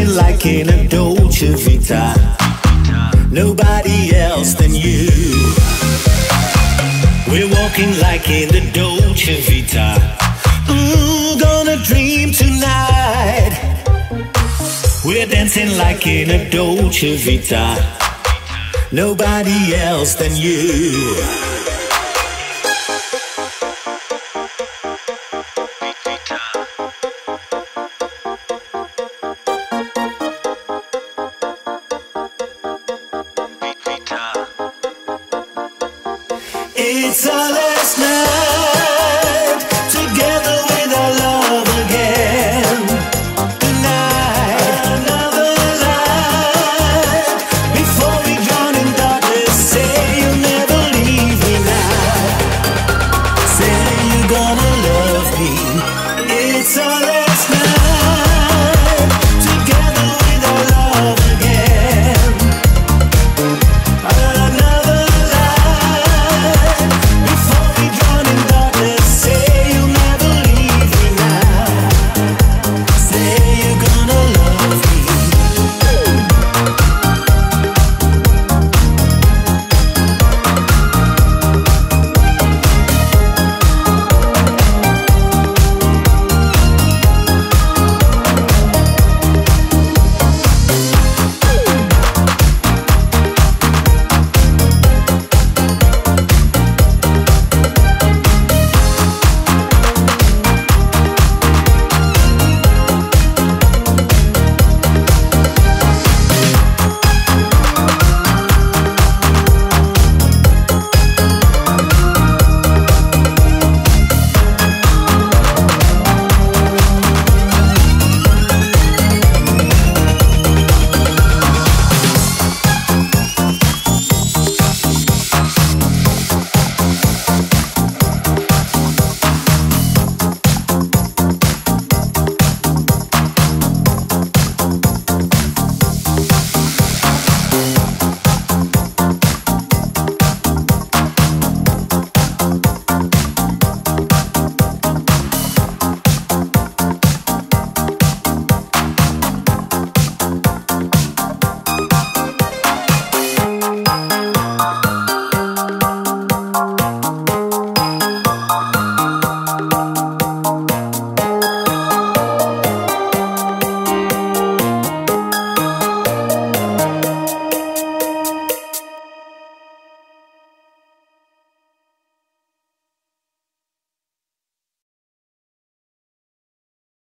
dancing like in a Dolce Vita. Nobody else than you. We're walking like in the Dolce Vita. Mm, gonna dream tonight. We're dancing like in a Dolce Vita. Nobody else than you. It's our last night.